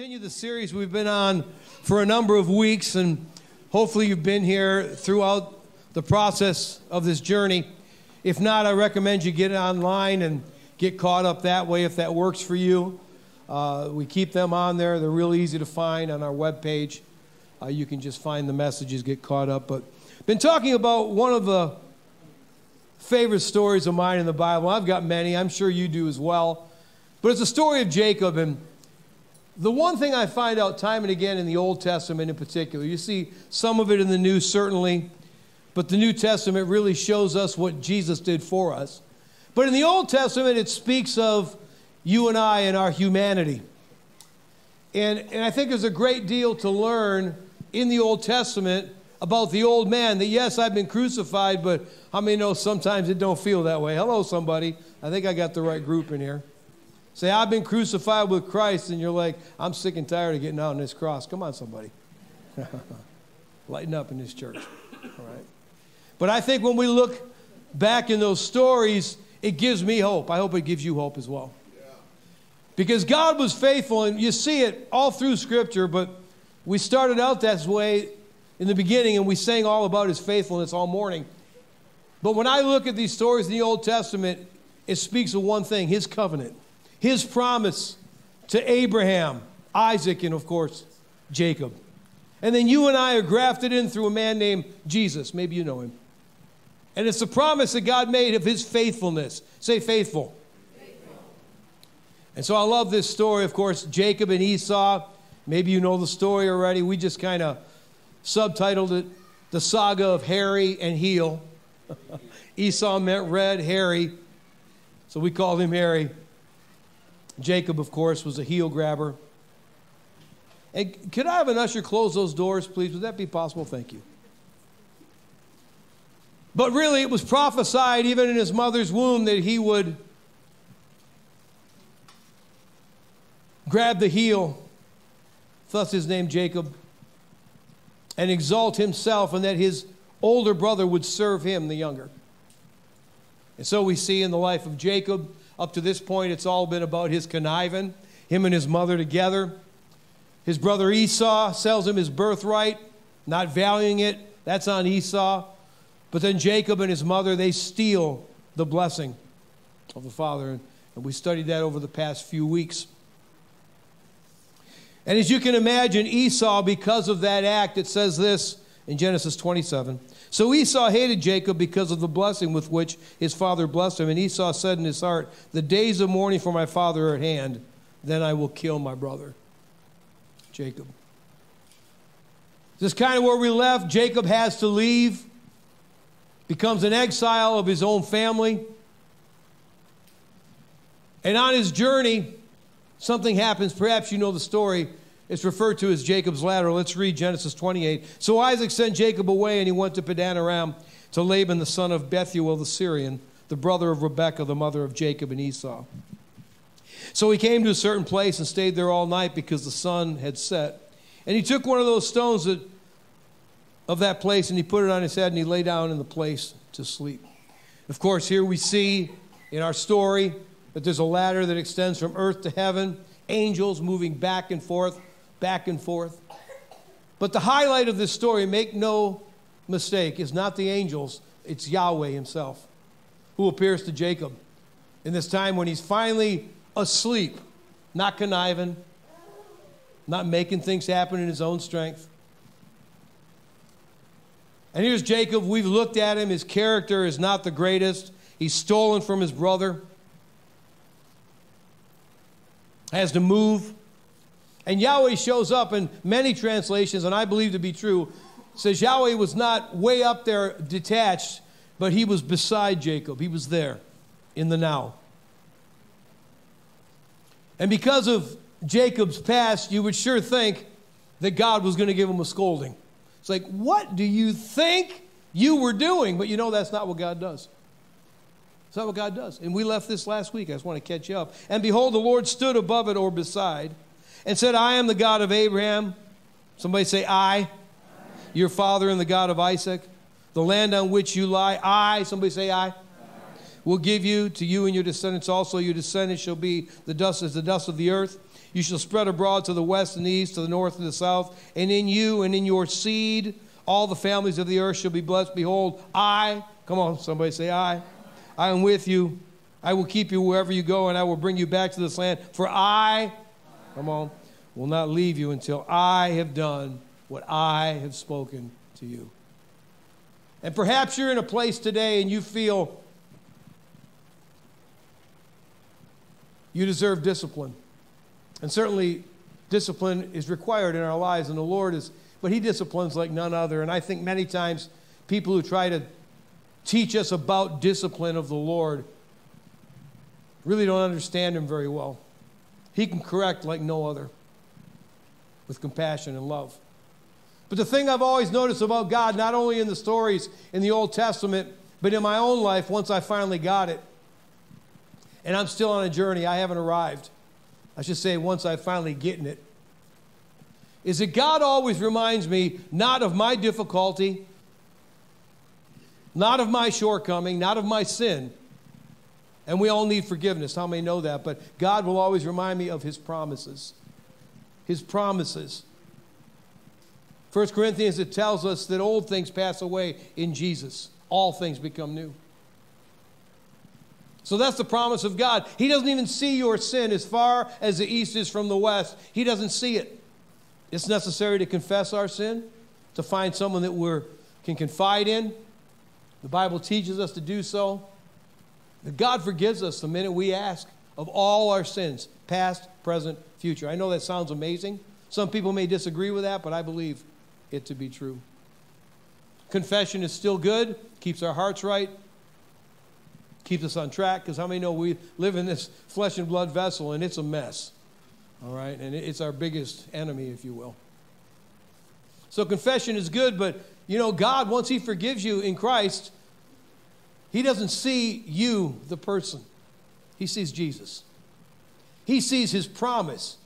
continue the series we've been on for a number of weeks, and hopefully you've been here throughout the process of this journey. If not, I recommend you get it online and get caught up that way if that works for you. Uh, we keep them on there, they're real easy to find on our webpage. Uh, you can just find the messages, get caught up. But been talking about one of the favorite stories of mine in the Bible. I've got many, I'm sure you do as well. But it's the story of Jacob and the one thing I find out time and again in the Old Testament in particular, you see some of it in the New, certainly, but the New Testament really shows us what Jesus did for us. But in the Old Testament, it speaks of you and I and our humanity. And, and I think there's a great deal to learn in the Old Testament about the old man that, yes, I've been crucified, but how many know sometimes it don't feel that way? Hello, somebody. I think I got the right group in here. Say, I've been crucified with Christ, and you're like, I'm sick and tired of getting out on this cross. Come on, somebody. Lighten up in this church. All right. But I think when we look back in those stories, it gives me hope. I hope it gives you hope as well. Because God was faithful, and you see it all through Scripture, but we started out that way in the beginning, and we sang all about His faithfulness all morning. But when I look at these stories in the Old Testament, it speaks of one thing His covenant his promise to Abraham, Isaac, and of course, Jacob. And then you and I are grafted in through a man named Jesus. Maybe you know him. And it's the promise that God made of his faithfulness. Say faithful. faithful. And so I love this story, of course, Jacob and Esau. Maybe you know the story already. We just kind of subtitled it The Saga of Harry and Heel. Esau meant red, Harry. So we called him Harry. Jacob, of course, was a heel grabber. And could I have an usher close those doors, please? Would that be possible? Thank you. But really, it was prophesied even in his mother's womb that he would grab the heel, thus his name Jacob, and exalt himself, and that his older brother would serve him, the younger. And so we see in the life of Jacob up to this point, it's all been about his conniving, him and his mother together. His brother Esau sells him his birthright, not valuing it. That's on Esau. But then Jacob and his mother, they steal the blessing of the father. And we studied that over the past few weeks. And as you can imagine, Esau, because of that act, it says this in Genesis 27 so Esau hated Jacob because of the blessing with which his father blessed him. And Esau said in his heart, The days of mourning for my father are at hand, then I will kill my brother. Jacob. This is kind of where we left. Jacob has to leave, becomes an exile of his own family. And on his journey, something happens. Perhaps you know the story. It's referred to as Jacob's ladder. Let's read Genesis 28. So Isaac sent Jacob away, and he went to Padan Aram to Laban, the son of Bethuel the Syrian, the brother of Rebekah, the mother of Jacob and Esau. So he came to a certain place and stayed there all night because the sun had set. And he took one of those stones that, of that place and he put it on his head and he lay down in the place to sleep. Of course, here we see in our story that there's a ladder that extends from earth to heaven, angels moving back and forth back and forth. But the highlight of this story, make no mistake, is not the angels, it's Yahweh himself who appears to Jacob in this time when he's finally asleep, not conniving, not making things happen in his own strength. And here's Jacob. We've looked at him. His character is not the greatest. He's stolen from his brother, has to move and Yahweh shows up in many translations, and I believe to be true, says Yahweh was not way up there detached, but he was beside Jacob. He was there in the now. And because of Jacob's past, you would sure think that God was going to give him a scolding. It's like, what do you think you were doing? But you know that's not what God does. That's not what God does. And we left this last week. I just want to catch you up. And behold, the Lord stood above it or beside and said, I am the God of Abraham. Somebody say, I. Your father and the God of Isaac. The land on which you lie, I. Somebody say, I. Will give you to you and your descendants also. Your descendants shall be the dust as the dust of the earth. You shall spread abroad to the west and the east, to the north and the south, and in you and in your seed all the families of the earth shall be blessed. Behold, I, come on, somebody say, I, I am with you. I will keep you wherever you go, and I will bring you back to this land. For I, come on, will not leave you until I have done what I have spoken to you. And perhaps you're in a place today and you feel you deserve discipline. And certainly, discipline is required in our lives, and the Lord is, but He disciplines like none other. And I think many times people who try to teach us about discipline of the Lord really don't understand Him very well. He can correct like no other with compassion and love. But the thing I've always noticed about God, not only in the stories in the Old Testament, but in my own life, once I finally got it, and I'm still on a journey, I haven't arrived. I should say, once I finally getting it, is that God always reminds me not of my difficulty, not of my shortcoming, not of my sin. And we all need forgiveness. How many know that? But God will always remind me of His promises. His promises. 1 Corinthians, it tells us that old things pass away in Jesus, all things become new. So that's the promise of God. He doesn't even see your sin as far as the east is from the west. He doesn't see it. It's necessary to confess our sin, to find someone that we can confide in. The Bible teaches us to do so. God forgives us the minute we ask of all our sins, past, present, future. I know that sounds amazing. Some people may disagree with that, but I believe it to be true. Confession is still good, keeps our hearts right, keeps us on track, because how many know we live in this flesh and blood vessel and it's a mess? All right? And it's our biggest enemy, if you will. So confession is good, but you know, God, once He forgives you in Christ, He doesn't see you, the person, He sees Jesus. He sees His promise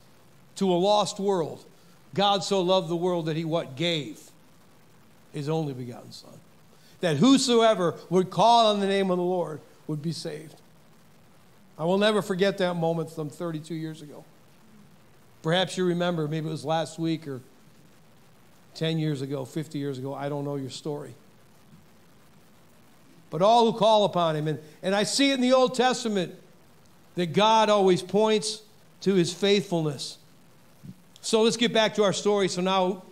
to a lost world God so loved the world that he what gave his only begotten son that whosoever would call on the name of the Lord would be saved. I will never forget that moment from 32 years ago. Perhaps you remember, maybe it was last week or 10 years ago, 50 years ago. I don't know your story. But all who call upon him, and, and I see it in the Old Testament that God always points to his faithfulness. So let's get back to our story. So now,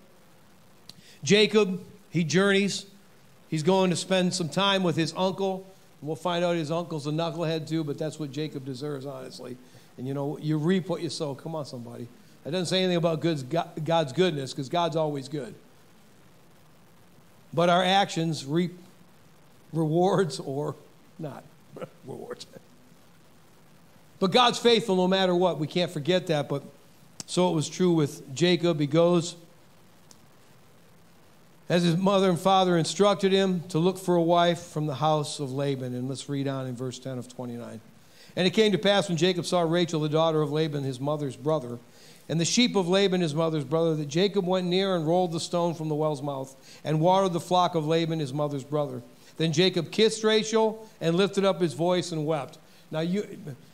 Jacob, he journeys. He's going to spend some time with his uncle. And we'll find out his uncle's a knucklehead too, but that's what Jacob deserves, honestly. And you know, you reap what you sow. Come on, somebody. That doesn't say anything about God's goodness, because God's always good. But our actions reap rewards or not rewards. But God's faithful no matter what. We can't forget that. But so it was true with Jacob. He goes, as his mother and father instructed him, to look for a wife from the house of Laban. And let's read on in verse 10 of 29. And it came to pass when Jacob saw Rachel, the daughter of Laban, his mother's brother, and the sheep of Laban, his mother's brother, that Jacob went near and rolled the stone from the well's mouth and watered the flock of Laban, his mother's brother. Then Jacob kissed Rachel and lifted up his voice and wept. Now, you,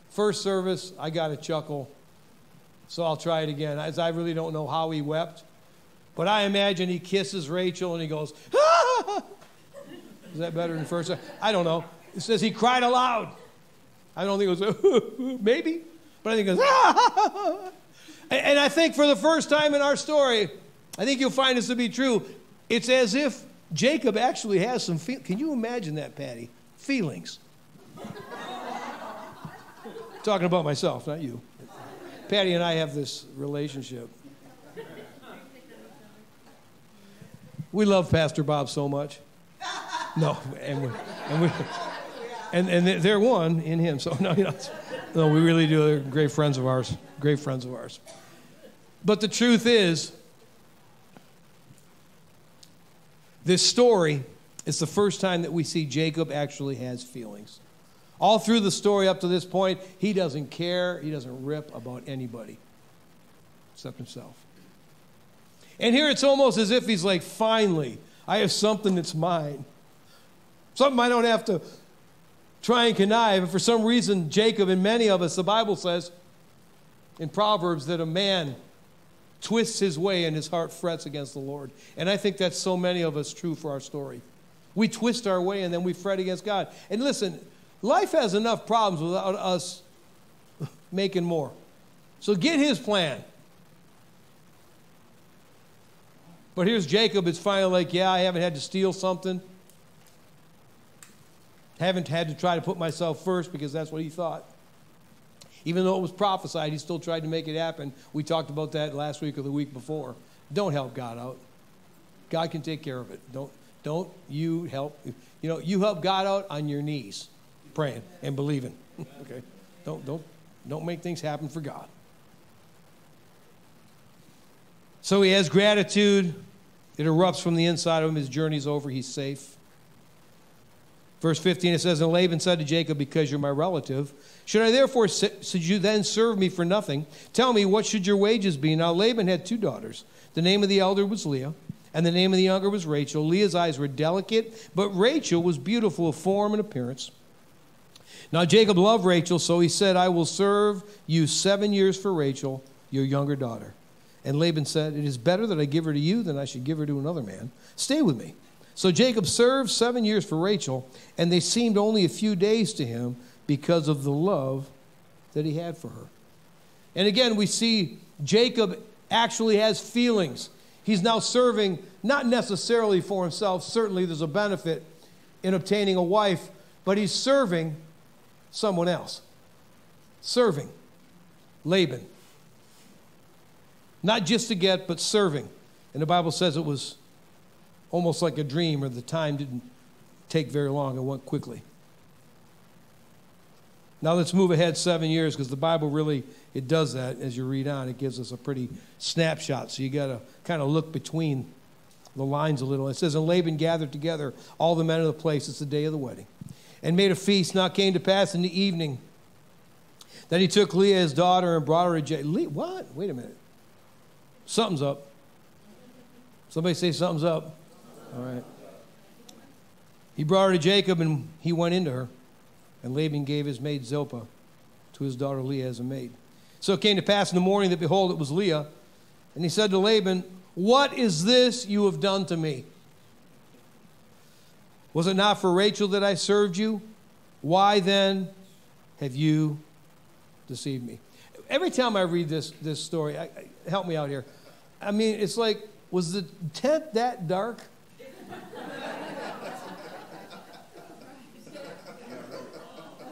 first service, I got a chuckle so I'll try it again, as I really don't know how he wept. But I imagine he kisses Rachel and he goes, ah! Is that better than first? I don't know. It says he cried aloud. I don't think it was, maybe, but I think it goes, ah! and I think for the first time in our story, I think you'll find this to be true. It's as if Jacob actually has some feel. Can you imagine that, Patty? Feelings. Talking about myself, not you. Patty and I have this relationship. We love Pastor Bob so much. No, and we, and we, and, and they're one in him. So no, you know, no, we really do. They're great friends of ours. Great friends of ours. But the truth is, this story is the first time that we see Jacob actually has feelings. All through the story up to this point, he doesn't care, he doesn't rip about anybody except himself. And here it's almost as if he's like, finally, I have something that's mine. Something I don't have to try and connive. And for some reason, Jacob and many of us, the Bible says, in Proverbs that a man twists his way and his heart frets against the Lord. And I think that's so many of us true for our story. We twist our way and then we fret against God. And listen, life has enough problems without us making more. So get his plan. But here's Jacob. It's finally like, yeah, I haven't had to steal something. Haven't had to try to put myself first because that's what he thought. Even though it was prophesied, he still tried to make it happen. We talked about that last week or the week before. Don't help God out. God can take care of it. Don't, don't you help. You know, you help God out on your knees, praying and believing. okay? Don't, don't, don't make things happen for God. So he has gratitude. It erupts from the inside of him. His journey's over. He's safe. Verse 15, it says, And Laban said to Jacob, Because you're my relative, should I therefore, should you then serve me for nothing? Tell me, what should your wages be? Now Laban had two daughters. The name of the elder was Leah, and the name of the younger was Rachel. Leah's eyes were delicate, but Rachel was beautiful of form and appearance. Now Jacob loved Rachel, so he said, I will serve you seven years for Rachel, your younger daughter. And Laban said, It is better that I give her to you than I should give her to another man. Stay with me. So Jacob served seven years for Rachel, and they seemed only a few days to him because of the love that he had for her. And again, we see Jacob actually has feelings. He's now serving not necessarily for himself, certainly there's a benefit in obtaining a wife, but he's serving someone else. Serving Laban. Not just to get, but serving. And the Bible says it was almost like a dream, or the time didn't take very long, it went quickly. Now let's move ahead seven years because the Bible really it does that as you read on. It gives us a pretty snapshot. So you got to kind of look between the lines a little. It says, And Laban gathered together all the men of the place. It's the day of the wedding. And made a feast. Now came to pass in the evening that he took Leah his daughter and brought her to Jacob. What? Wait a minute. Something's up. Somebody say something's up. All right. He brought her to Jacob and he went into her. And Laban gave his maid Zilpah to his daughter Leah as a maid. So it came to pass in the morning that behold, it was Leah. And he said to Laban, What is this you have done to me? Was it not for Rachel that I served you? Why then have you deceived me? Every time I read this, this story, I, I, help me out here. I mean, it's like, was the tent that dark?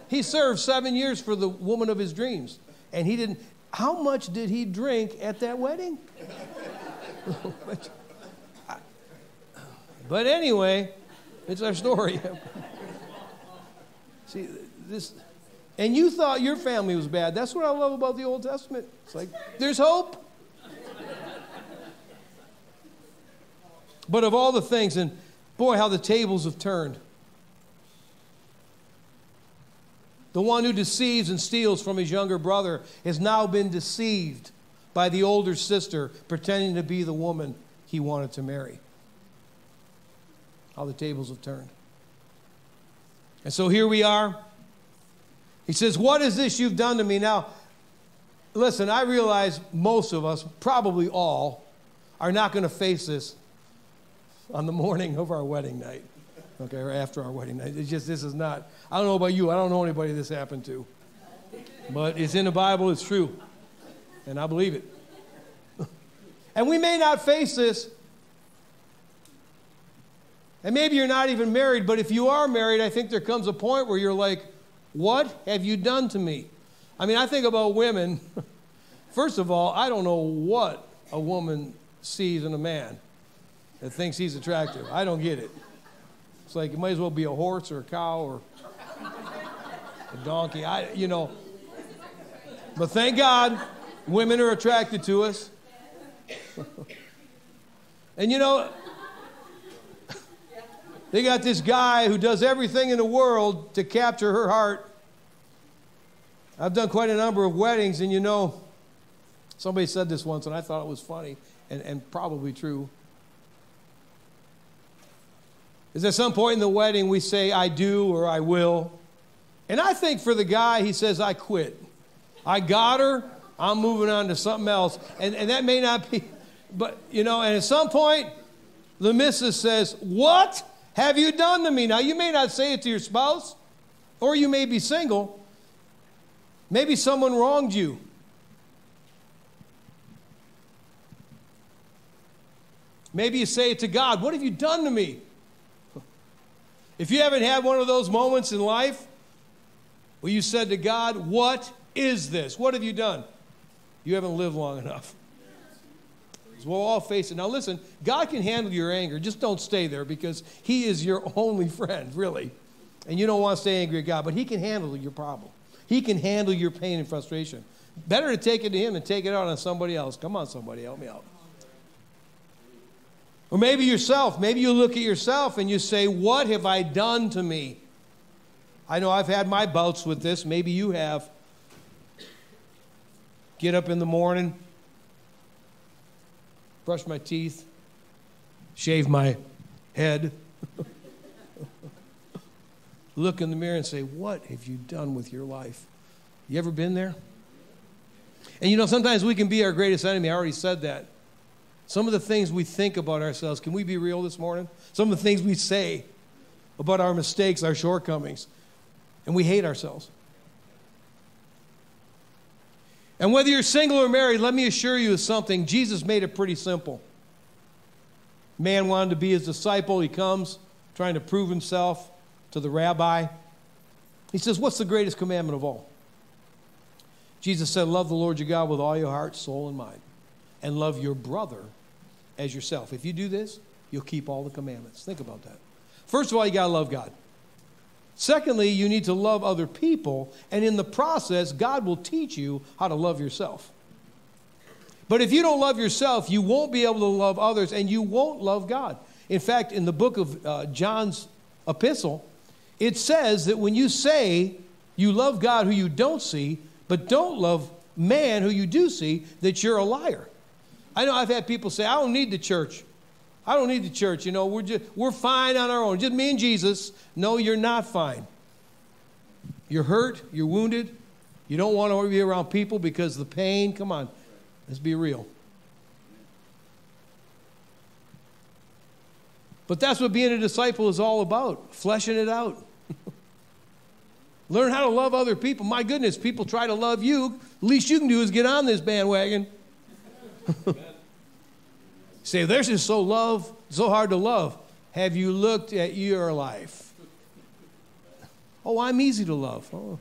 He served seven years for the woman of his dreams. And he didn't. How much did he drink at that wedding? but anyway, it's our story. See, this. And you thought your family was bad. That's what I love about the Old Testament. It's like, there's hope. but of all the things, and boy, how the tables have turned. The one who deceives and steals from his younger brother has now been deceived by the older sister, pretending to be the woman he wanted to marry. How the tables have turned. And so here we are. He says, What is this you've done to me? Now, listen, I realize most of us, probably all, are not going to face this on the morning of our wedding night okay, or after our wedding night. It's just, this is not, I don't know about you, I don't know anybody this happened to. But it's in the Bible, it's true. And I believe it. and we may not face this. And maybe you're not even married, but if you are married, I think there comes a point where you're like, what have you done to me? I mean, I think about women. First of all, I don't know what a woman sees in a man that thinks he's attractive. I don't get it. It's like it might as well be a horse or a cow or a donkey. I, you know. But thank God, women are attracted to us. and you know, they got this guy who does everything in the world to capture her heart. I've done quite a number of weddings, and you know, somebody said this once, and I thought it was funny and, and probably true is at some point in the wedding we say, I do or I will. And I think for the guy, he says, I quit. I got her, I'm moving on to something else. And, and that may not be, but, you know, and at some point, the missus says, What have you done to me? Now, you may not say it to your spouse, or you may be single. Maybe someone wronged you. Maybe you say it to God, What have you done to me? If you haven't had one of those moments in life where you said to God, What is this? What have you done? You haven't lived long enough. We'll all face it. Now, listen, God can handle your anger. Just don't stay there because He is your only friend, really. And you don't want to stay angry at God, but He can handle your problem. He can handle your pain and frustration. Better to take it to Him than take it out on somebody else. Come on, somebody, help me out. Or maybe yourself. Maybe you look at yourself and you say, What have I done to me? I know I've had my bouts with this. Maybe you have. Get up in the morning, brush my teeth, shave my head, look in the mirror and say, What have you done with your life? You ever been there? And you know, sometimes we can be our greatest enemy. I already said that. Some of the things we think about ourselves, can we be real this morning? Some of the things we say about our mistakes, our shortcomings, and we hate ourselves. And whether you're single or married, let me assure you of something Jesus made it pretty simple. Man wanted to be his disciple. He comes trying to prove himself to the rabbi. He says, What's the greatest commandment of all? Jesus said, Love the Lord your God with all your heart, soul, and mind, and love your brother as yourself. If you do this, you'll keep all the commandments. Think about that. First of all, you got to love God. Secondly, you need to love other people, and in the process, God will teach you how to love yourself. But if you don't love yourself, you won't be able to love others, and you won't love God. In fact, in the book of uh, John's epistle, it says that when you say you love God who you don't see, but don't love man who you do see, that you're a liar. I know I've had people say, I don't need the church. I don't need the church. You know, we're, just, we're fine on our own. Just me and Jesus. No, you're not fine. You're hurt. You're wounded. You don't want to be around people because the pain. Come on, let's be real. But that's what being a disciple is all about fleshing it out. Learn how to love other people. My goodness, people try to love you. Least you can do is get on this bandwagon. Say, this is so love, so hard to love. Have you looked at your life? Oh, I'm easy to love. Oh,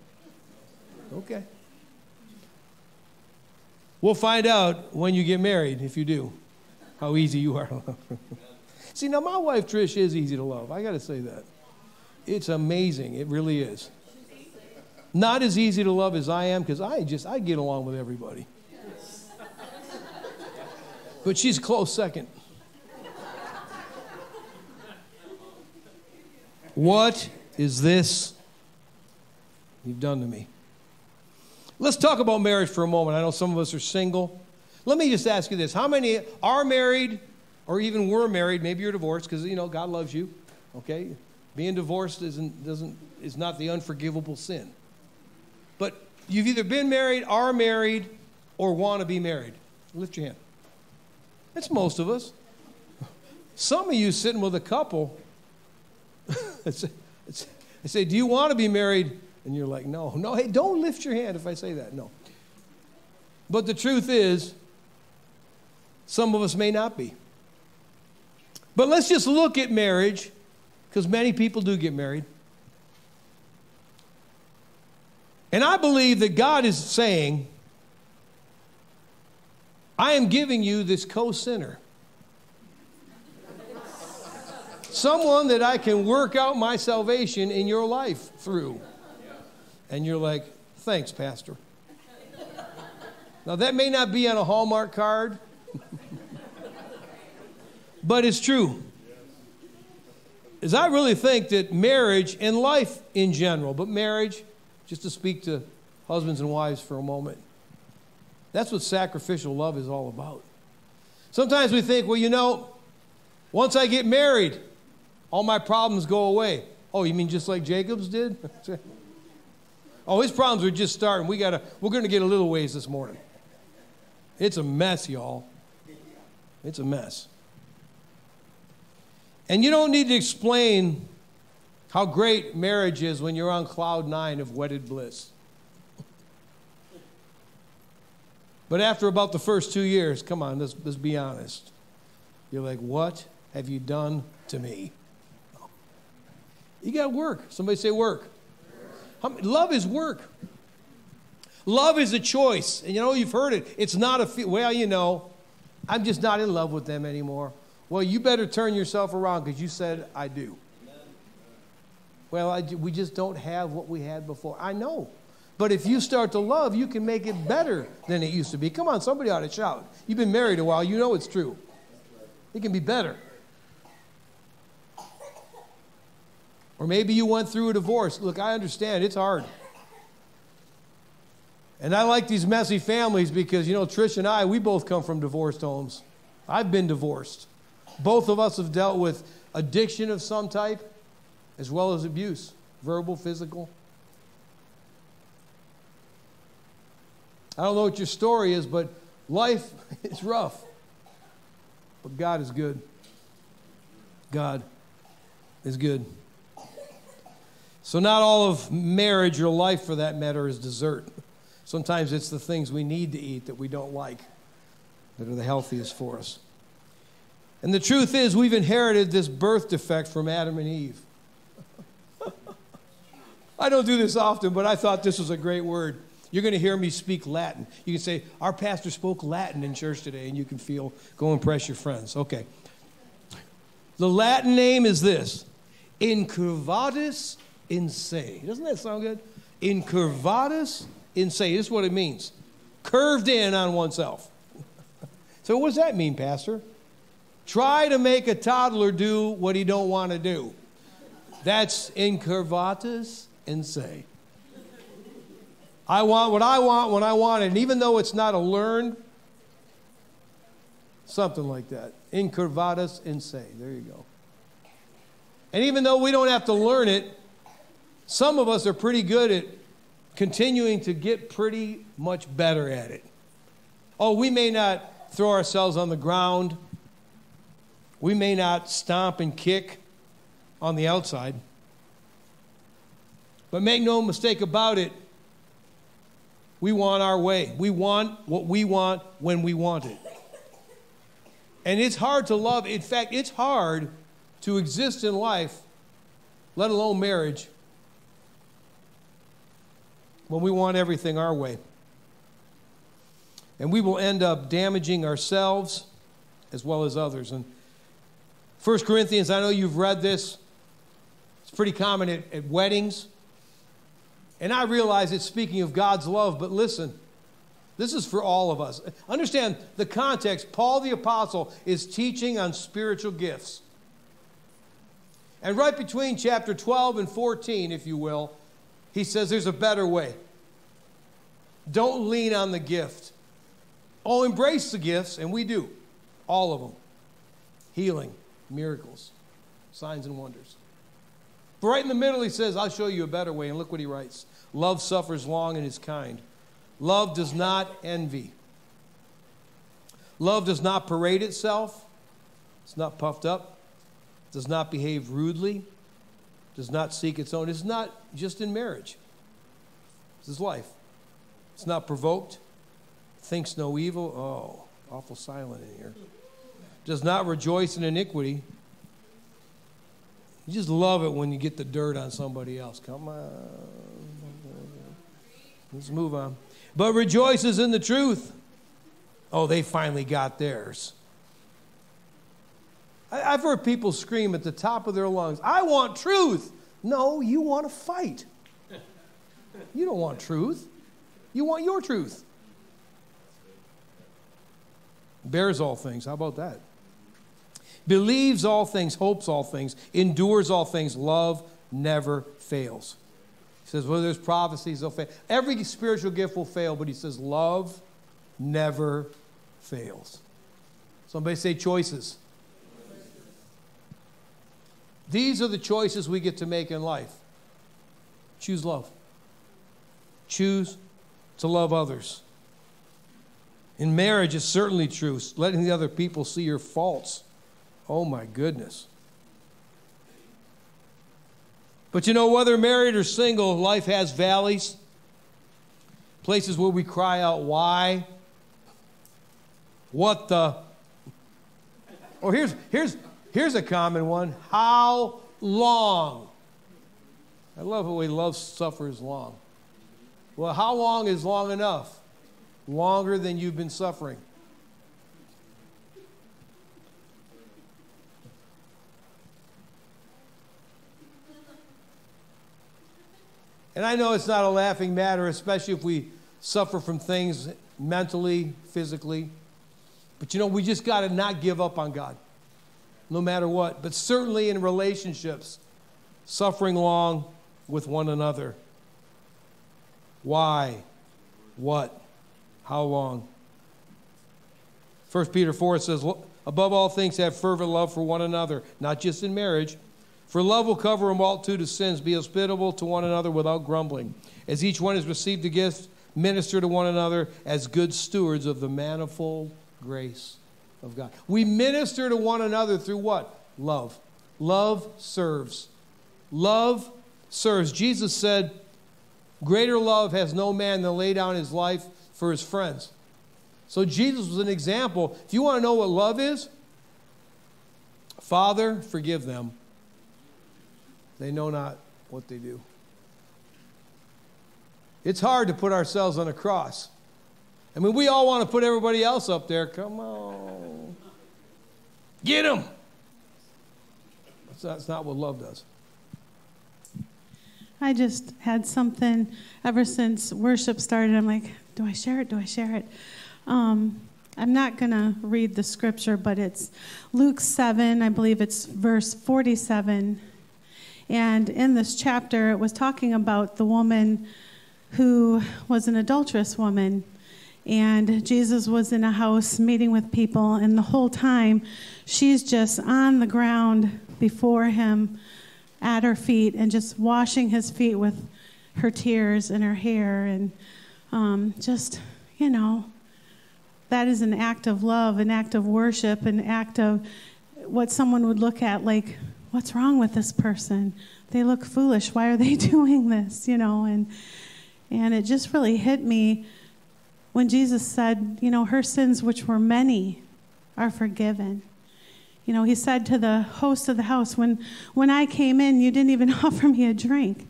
okay. We'll find out when you get married, if you do, how easy you are. See, now my wife Trish is easy to love. I got to say that. It's amazing. It really is. Not as easy to love as I am because I just I get along with everybody but she's close second. what is this you've done to me? Let's talk about marriage for a moment. I know some of us are single. Let me just ask you this How many are married or even were married? Maybe you're divorced because, you know, God loves you, okay? Being divorced isn't, doesn't, is not the unforgivable sin. But you've either been married, are married, or want to be married. Lift your hand. It's most of us. Some of you sitting with a couple, it's, it's, I say, Do you want to be married? And you're like, No, no, hey, don't lift your hand if I say that. No. But the truth is, some of us may not be. But let's just look at marriage, because many people do get married. And I believe that God is saying, I am giving you this co sinner. Someone that I can work out my salvation in your life through. And you're like, thanks, Pastor. Now, that may not be on a Hallmark card, but it's true. Is I really think that marriage and life in general, but marriage, just to speak to husbands and wives for a moment, that's what sacrificial love is all about. Sometimes we think, well, you know, once I get married, all my problems go away. Oh, you mean just like Jacob's did? oh, his problems are just starting. We gotta, we're going to get a little ways this morning. It's a mess, y'all. It's a mess. And you don't need to explain how great marriage is when you're on cloud nine of wedded bliss. But after about the first two years, come on, let's, let's be honest. You're like, what have you done to me? You got work. Somebody say work. Love is work. Love is a choice. And you know, you've heard it. It's not a, well, you know, I'm just not in love with them anymore. Well, you better turn yourself around because you said, I do. Well, I, we just don't have what we had before. I know. But if you start to love, you can make it better than it used to be. Come on, somebody ought to shout. You've been married a while, you know it's true. It can be better. Or maybe you went through a divorce. Look, I understand, it's hard. And I like these messy families because, you know, Trish and I, we both come from divorced homes. I've been divorced. Both of us have dealt with addiction of some type as well as abuse verbal, physical. I don't know what your story is, but life is rough. But God is good. God is good. So, not all of marriage or life, for that matter, is dessert. Sometimes it's the things we need to eat that we don't like that are the healthiest for us. And the truth is, we've inherited this birth defect from Adam and Eve. I don't do this often, but I thought this was a great word. You're going to hear me speak Latin. You can say, Our pastor spoke Latin in church today, and you can feel, go impress your friends. Okay. The Latin name is this Incurvatus in se. Doesn't that sound good? Incurvatus in se. This is what it means curved in on oneself. so, what does that mean, Pastor? Try to make a toddler do what he don't want to do. That's incurvatus in se. I want what I want when I want it. And even though it's not a learned, something like that. Incurvatus in se. There you go. And even though we don't have to learn it, some of us are pretty good at continuing to get pretty much better at it. Oh, we may not throw ourselves on the ground. We may not stomp and kick on the outside. But make no mistake about it, we want our way. We want what we want when we want it. And it's hard to love. In fact, it's hard to exist in life, let alone marriage, when we want everything our way. And we will end up damaging ourselves as well as others. And 1 Corinthians, I know you've read this, it's pretty common at, at weddings. And I realize it's speaking of God's love, but listen, this is for all of us. Understand the context. Paul the Apostle is teaching on spiritual gifts. And right between chapter 12 and 14, if you will, he says there's a better way. Don't lean on the gift. Oh, embrace the gifts, and we do. All of them healing, miracles, signs, and wonders. But right in the middle, he says, I'll show you a better way. And look what he writes Love suffers long and is kind. Love does not envy. Love does not parade itself, it's not puffed up, does not behave rudely, does not seek its own. It's not just in marriage, this is life. It's not provoked, thinks no evil. Oh, awful silent in here. Does not rejoice in iniquity you just love it when you get the dirt on somebody else. Come on. Let's move on. But rejoices in the truth. Oh, they finally got theirs. I, have heard people scream at the top of their lungs, I want truth. No, you want to fight. You don't want truth. You want your truth. Bears all things. How about that? Believes all things, hopes all things, endures all things. Love never fails. He says, well, there's prophecies, they'll fail. Every spiritual gift will fail, but he says, love never fails. Somebody say choices. These are the choices we get to make in life. Choose love. Choose to love others. In marriage, it's certainly true. Letting the other people see your faults. Oh my goodness. But you know, whether married or single, life has valleys, places where we cry out, why? What the? Or here's, here's, here's a common one how long? I love the way love suffers long. Well, how long is long enough? Longer than you've been suffering. And I know it's not a laughing matter, especially if we suffer from things mentally, physically. But you know, we just got to not give up on God, no matter what. But certainly in relationships, suffering long with one another. Why? What? How long? 1 Peter 4 says, Above all things, have fervent love for one another, not just in marriage. For love will cover a multitude of sins. Be hospitable to one another without grumbling. As each one has received a gift, minister to one another as good stewards of the manifold grace of God. We minister to one another through what? Love. Love serves. Love serves. Jesus said, Greater love has no man than lay down his life for his friends. So Jesus was an example. If you want to know what love is, Father, forgive them. They know not what they do. It's hard to put ourselves on a cross. I mean, we all want to put everybody else up there. Come on. Get them. That's not, what love does. I just had something ever since worship started. I'm like, do I share it? Do I share it? Um, I'm not going to read the scripture, but it's Luke 7, I believe it's verse 47. And in this chapter, it was talking about the woman who was an adulterous woman. And Jesus was in a house meeting with people, and the whole time she's just on the ground before him at her feet and just washing his feet with her tears and her hair. And um, just, you know, that is an act of love, an act of worship, an act of what someone would look at like, what's wrong with this person? They look foolish. Why are they doing this? You know, and and it just really hit me when Jesus said, you know, her sins, which were many, are forgiven. You know, he said to the host of the house, when, when I came in, you didn't even offer me a drink.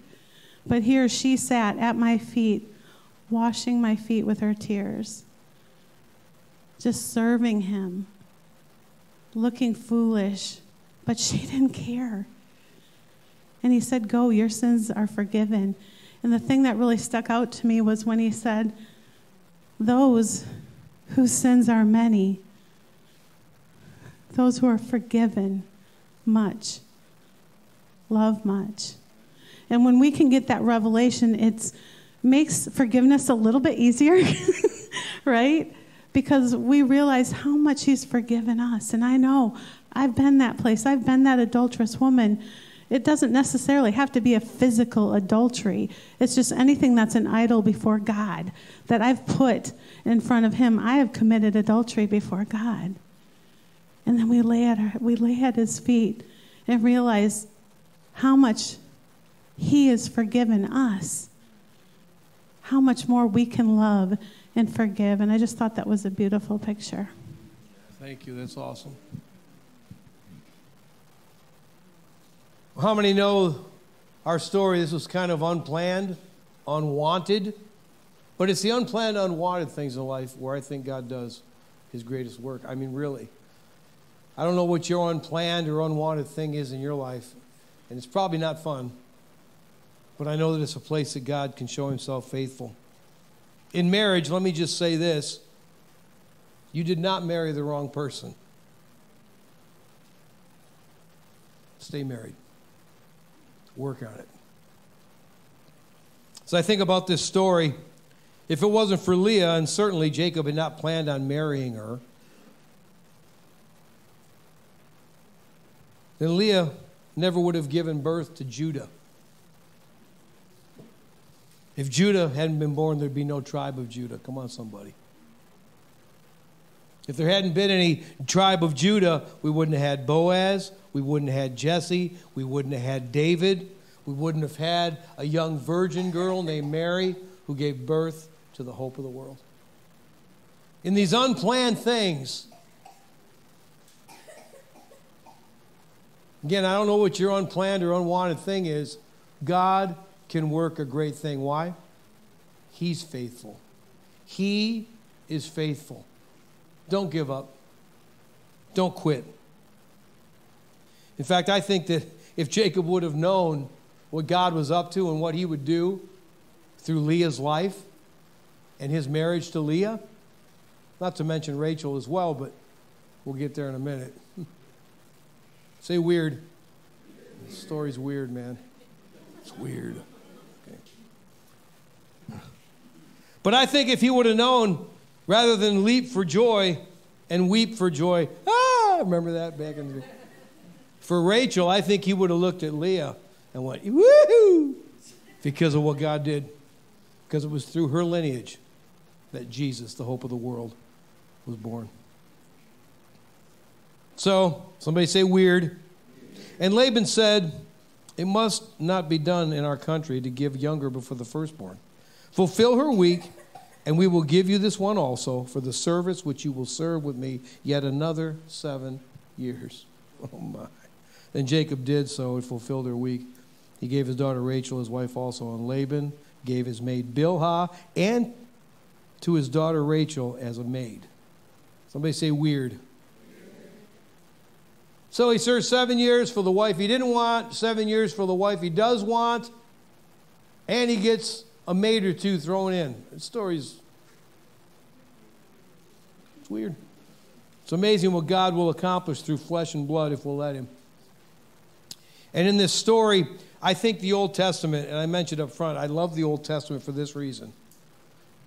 But here she sat at my feet, washing my feet with her tears, just serving him, looking foolish, but she didn't care. And he said, Go, your sins are forgiven. And the thing that really stuck out to me was when he said, Those whose sins are many, those who are forgiven much, love much. And when we can get that revelation, it makes forgiveness a little bit easier, right? Because we realize how much He's forgiven us. And I know I've been that place, I've been that adulterous woman it doesn't necessarily have to be a physical adultery. It's just anything that's an idol before God that I've put in front of Him. I have committed adultery before God. And then we lay at, our, we lay at His feet and realize how much He has forgiven us, how much more we can love and forgive. And I just thought that was a beautiful picture. Thank you. That's awesome. How many know our story? This was kind of unplanned, unwanted, but it's the unplanned, unwanted things in life where I think God does his greatest work. I mean, really. I don't know what your unplanned or unwanted thing is in your life, and it's probably not fun, but I know that it's a place that God can show himself faithful. In marriage, let me just say this you did not marry the wrong person. Stay married work on it. So I think about this story. If it wasn't for Leah, and certainly Jacob had not planned on marrying her, then Leah never would have given birth to Judah. If Judah hadn't been born, there'd be no tribe of Judah. Come on, somebody. If there hadn't been any tribe of Judah, we wouldn't have had Boaz, we wouldn't have had Jesse, we wouldn't have had David, we wouldn't have had a young virgin girl named Mary who gave birth to the hope of the world. In these unplanned things, again, I don't know what your unplanned or unwanted thing is. God can work a great thing. Why? He's faithful. He is faithful. Don't give up. Don't quit. In fact, I think that if Jacob would have known what God was up to and what he would do through Leah's life and his marriage to Leah, not to mention Rachel as well, but we'll get there in a minute. Say weird. The story's weird, man. It's weird. Okay. But I think if he would have known rather than leap for joy and weep for joy. Ah, remember that back in the day. For Rachel, I think he would have looked at Leah and went, woohoo, because of what God did. Because it was through her lineage that Jesus, the hope of the world, was born. So, somebody say weird. And Laban said, It must not be done in our country to give younger before the firstborn. Fulfill her week and we will give you this one also for the service which you will serve with me yet another seven years. Oh my. Then Jacob did so and fulfilled her week. He gave his daughter Rachel, his wife also, and Laban gave his maid Bilhah and to his daughter Rachel as a maid. Somebody say weird. So he served seven years for the wife he didn't want, seven years for the wife he does want, and he gets a maid or two thrown in. The story's it's weird. It's amazing what God will accomplish through flesh and blood if we'll let Him. And in this story, I think the Old Testament, and I mentioned up front, I love the Old Testament for this reason.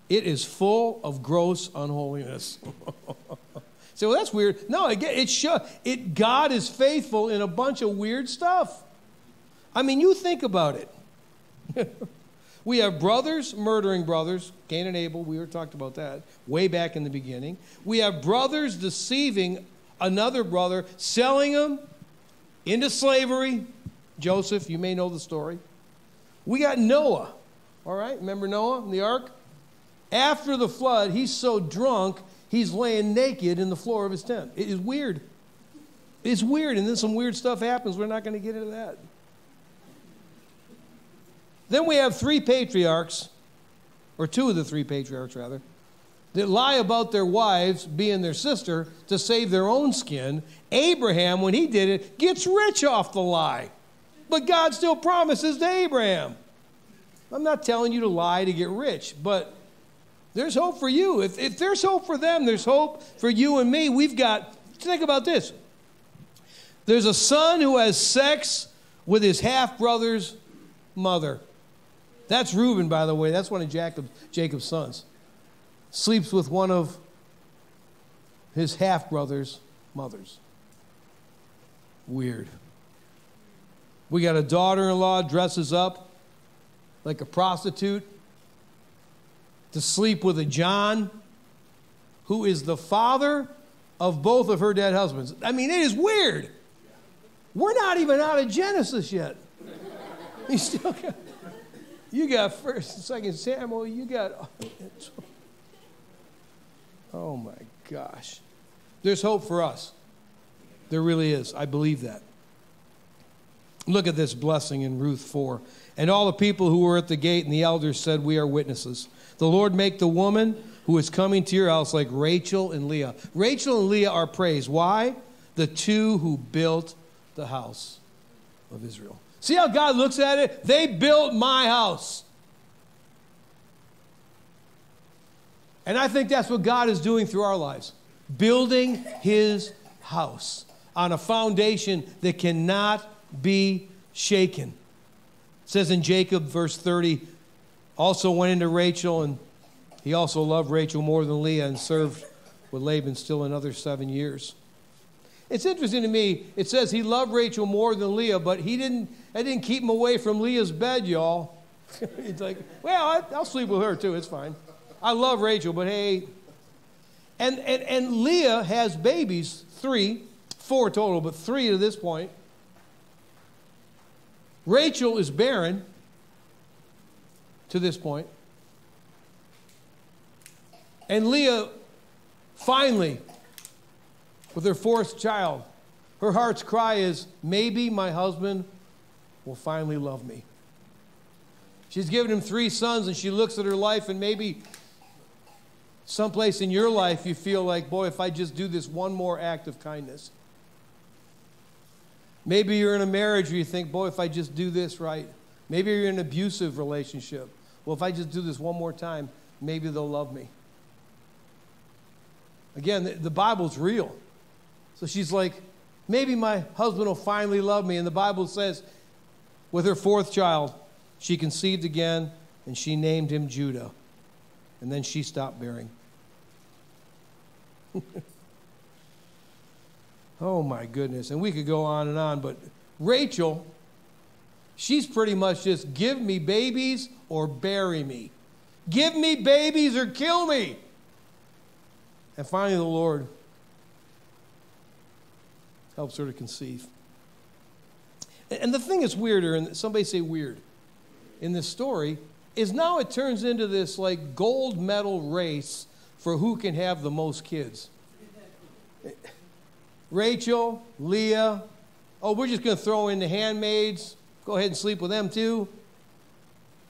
It is full of gross unholiness. Say, well, that's weird. No, it, it, show, it God is faithful in a bunch of weird stuff. I mean, you think about it. We have brothers murdering brothers, Cain and Abel, we already talked about that way back in the beginning. We have brothers deceiving another brother, selling him into slavery. Joseph, you may know the story. We got Noah, all right? Remember Noah in the ark? After the flood, he's so drunk, he's laying naked in the floor of his tent. It is weird. It's weird, and then some weird stuff happens. We're not going to get into that. Then we have three patriarchs, or two of the three patriarchs, rather, that lie about their wives being their sister to save their own skin. Abraham, when he did it, gets rich off the lie. But God still promises to Abraham. I'm not telling you to lie to get rich, but there's hope for you. If, if there's hope for them, there's hope for you and me. We've got, to think about this. There's a son who has sex with his half brother's mother. That's Reuben, by the way. That's one of Jacob, Jacob's sons. Sleeps with one of his half brother's mothers. Weird. We got a daughter in law dresses up like a prostitute to sleep with a John who is the father of both of her dead husbands. I mean, it is weird. We're not even out of Genesis yet. He's still got. You got first and second Samuel. You got. Oh my gosh. There's hope for us. There really is. I believe that. Look at this blessing in Ruth 4. And all the people who were at the gate and the elders said, We are witnesses. The Lord make the woman who is coming to your house like Rachel and Leah. Rachel and Leah are praised. Why? The two who built the house of Israel. See how God looks at it? They built my house. And I think that's what God is doing through our lives building his house on a foundation that cannot be shaken. It says in Jacob, verse 30, also went into Rachel, and he also loved Rachel more than Leah and served with Laban still another seven years. It's interesting to me. It says he loved Rachel more than Leah, but he didn't. That didn't keep him away from Leah's bed, y'all. He's like, well, I, will sleep with her too. It's fine. I love Rachel, but hey, And, and, and Leah has babies, three, four total, but three to this point. Rachel is barren to this point. And Leah finally, with her fourth child, her heart's cry is maybe my husband will finally love me. She's given him three sons, and she looks at her life, and maybe someplace in your life you feel like, boy, if I just do this one more act of kindness. Maybe you're in a marriage where you think, boy, if I just do this right. Maybe you're in an abusive relationship. Well, if I just do this one more time, maybe they'll love me. Again, the, Bible's real. So she's like, maybe my husband will finally love me. And the Bible says, with her fourth child, she conceived again and she named him Judah. And then she stopped bearing. oh my goodness. And we could go on and on, but Rachel, she's pretty much just give me babies or bury me. Give me babies or kill me. And finally, the Lord helps her to conceive. And the thing that's weirder, and somebody say weird, in this story, is now it turns into this like gold medal race for who can have the most kids. Rachel, Leah, oh, we're just going to throw in the handmaids. Go ahead and sleep with them too.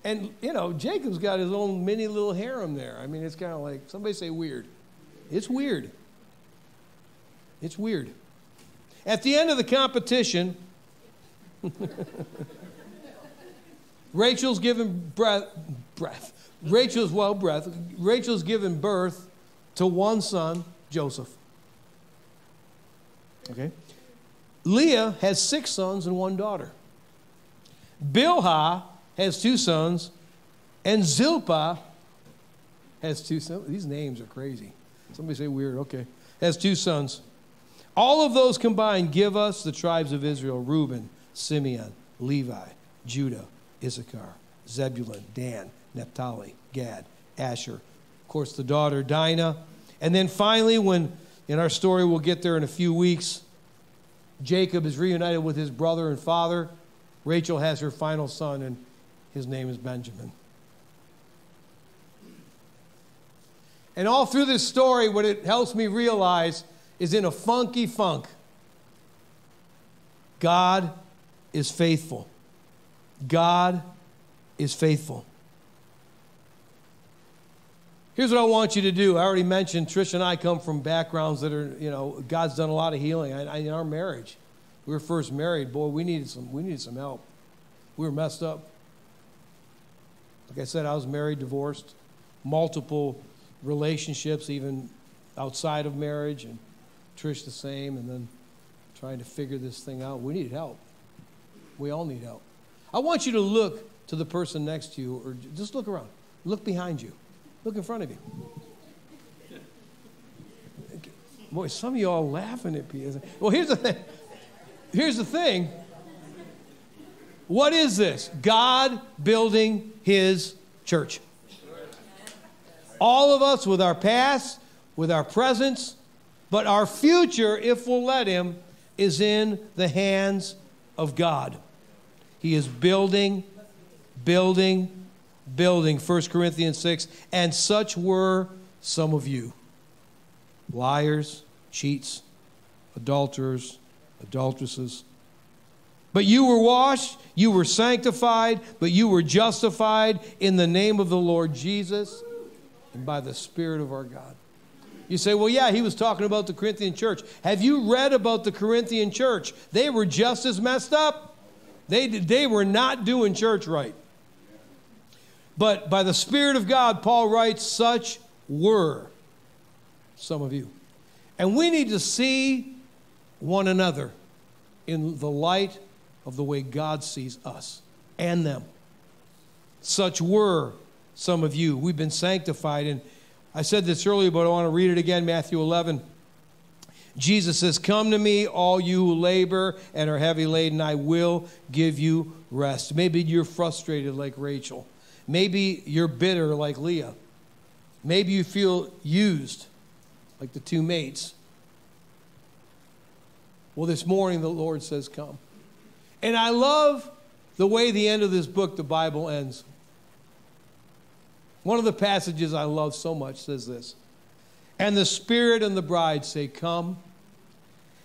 And, you know, Jacob's got his own mini little harem there. I mean, it's kind of like, somebody say weird. It's weird. It's weird. At the end of the competition, Rachel's given breath, breath. Rachel's, well, breath. Rachel's given birth to one son, Joseph. Okay? Leah has six sons and one daughter. Bilhah has two sons, and Zilpah has two sons. These names are crazy. Somebody say weird, okay. Has two sons. All of those combined give us the tribes of Israel Reuben, Simeon, Levi, Judah, Issachar, Zebulun, Dan, Naphtali, Gad, Asher. Of course, the daughter Dinah. And then finally, when in our story, we'll get there in a few weeks, Jacob is reunited with his brother and father. Rachel has her final son, and his name is Benjamin. And all through this story, what it helps me realize is in a funky funk, God is faithful. God is faithful. Here's what I want you to do. I already mentioned Trish and I come from backgrounds that are, you know, God's done a lot of healing I, I, in our marriage. We were first married, boy, we needed some, we needed some help. We were messed up. Like I said, I was married, divorced, multiple relationships, even outside of marriage, and Trish the same, and then trying to figure this thing out. We need help. We all need help. I want you to look to the person next to you, or just look around. Look behind you. Look in front of you. Boy, some of you all laughing at me. Well, here's the thing. Here's the thing. What is this? God building his church. All of us with our past, with our presence, but our future, if we'll let him, is in the hands of God. He is building, building, building. 1 Corinthians 6. And such were some of you liars, cheats, adulterers, adulteresses. But you were washed, you were sanctified, but you were justified in the name of the Lord Jesus and by the Spirit of our God. You say, well, yeah, he was talking about the Corinthian church. Have you read about the Corinthian church? They were just as messed up. They, they were not doing church right. But by the Spirit of God, Paul writes, such were some of you. And we need to see one another in the light of the way God sees us and them. Such were some of you. We've been sanctified. And I said this earlier, but I want to read it again Matthew 11. Jesus says, Come to me, all you who labor and are heavy laden, I will give you rest. Maybe you're frustrated like Rachel. Maybe you're bitter like Leah. Maybe you feel used. like the two mates. Well, this morning the Lord says, Come. And I love the way the end of this book, the Bible, ends. One of the passages I love so much says this And the Spirit and the bride say, Come.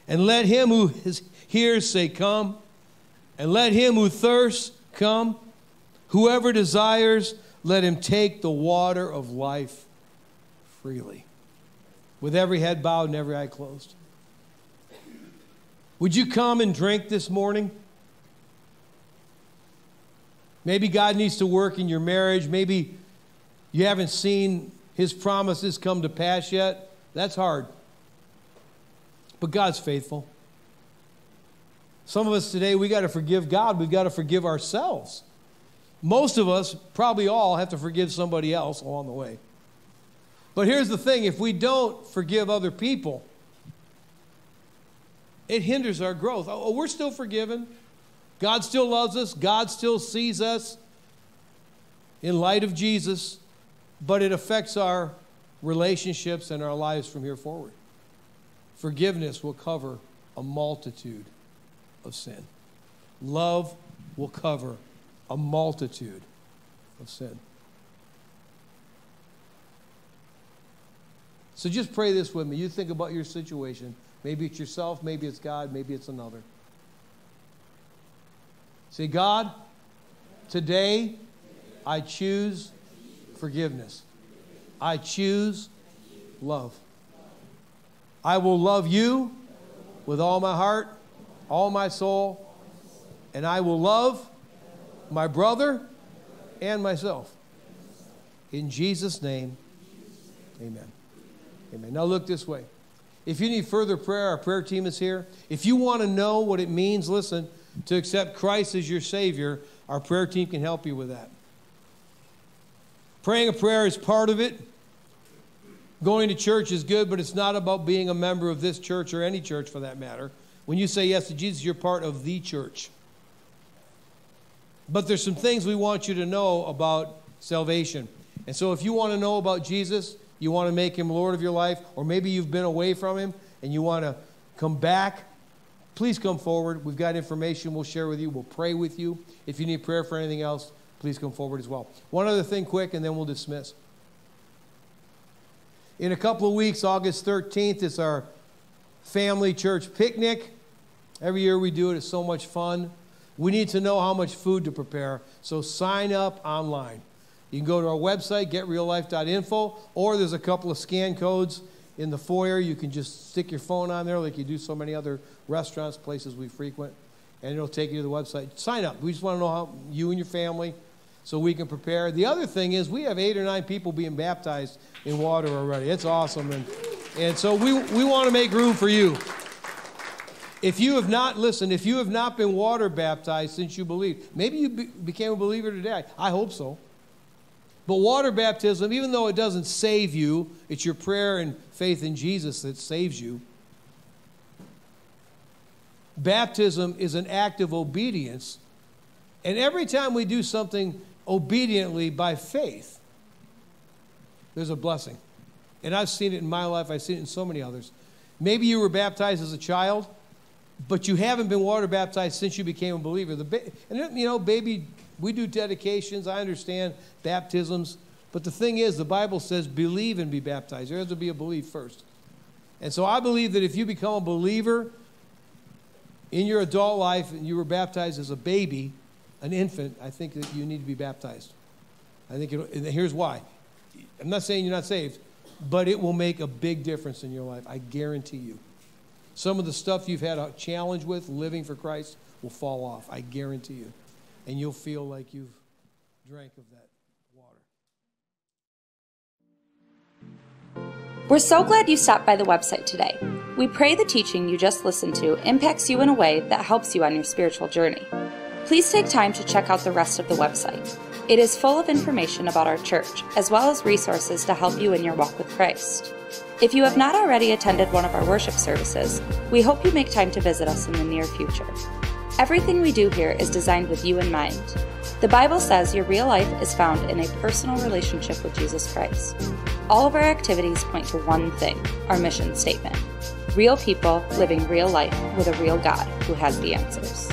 And let him who is, hears say, Come. And let him who thirsts come. Whoever desires, let him take the water of life freely. With every head bowed and every eye closed. Would you come and drink this morning? Maybe God needs to work in your marriage. Maybe you haven't seen his promises come to pass yet. That's hard. But God's faithful. Some of us today, we got to forgive God. We've got to forgive ourselves. Most of us, probably all, have to forgive somebody else along the way. But here's the thing if we don't forgive other people, it hinders our growth. Oh, we're still forgiven. God still loves us. God still sees us in light of Jesus, but it affects our relationships and our lives from here forward. Forgiveness will cover a multitude of sin. Love will cover a multitude of sin. So just pray this with me. You think about your situation. Maybe it's yourself, maybe it's God, maybe it's another. Say, God, today I choose forgiveness. I choose love. I will love you with all my heart, all my soul, and I will love my brother and myself. In Jesus' name, amen. Amen. Now look this way. If you need further prayer, our prayer team is here. If you want to know what it means, listen, to accept Christ as your Savior, our prayer team can help you with that. Praying a prayer is part of it. Going to church is good, but it's not about being a member of this church or any church for that matter. When you say yes to Jesus, you're part of the church. But there's some things we want you to know about salvation. And so if you want to know about Jesus, you want to make him Lord of your life, or maybe you've been away from him and you want to come back, please come forward. We've got information we'll share with you. We'll pray with you. If you need prayer for anything else, please come forward as well. One other thing, quick, and then we'll dismiss. In a couple of weeks, August 13th, is our family church picnic. Every year we do it, it's so much fun. We need to know how much food to prepare, so sign up online. You can go to our website, getreallife.info, or there's a couple of scan codes in the foyer. You can just stick your phone on there like you do so many other restaurants, places we frequent, and it'll take you to the website. Sign up. We just want to know how you and your family so we can prepare. The other thing is we have eight or nine people being baptized in water already. It's awesome. And, and so we, we want to make room for you. If you have not, listen, if you have not been water baptized since you believed, maybe you be, became a believer today. I hope so. But water baptism, even though it doesn't save you, it's your prayer and faith in Jesus that saves you. Baptism is an act of obedience. And every time we do something obediently by faith, there's a blessing. And I've seen it in my life, I've seen it in so many others. Maybe you were baptized as a child, but you haven't been water baptized since you became a believer. The ba- and you know, baby, we do dedications, I understand baptisms, but the thing is, the Bible says believe and be baptized. There has to be a belief first. And so I believe that if you become a believer in your adult life and you were baptized as a baby, an infant, I think that you need to be baptized. I think it, here's why. I'm not saying you're not saved, but it will make a big difference in your life. I guarantee you. Some of the stuff you've had a challenge with living for Christ will fall off. I guarantee you. And you'll feel like you've drank of that water. We're so glad you stopped by the website today. We pray the teaching you just listened to impacts you in a way that helps you on your spiritual journey. Please take time to check out the rest of the website. It is full of information about our church, as well as resources to help you in your walk with Christ. If you have not already attended one of our worship services, we hope you make time to visit us in the near future. Everything we do here is designed with you in mind. The Bible says your real life is found in a personal relationship with Jesus Christ. All of our activities point to one thing our mission statement real people living real life with a real God who has the answers.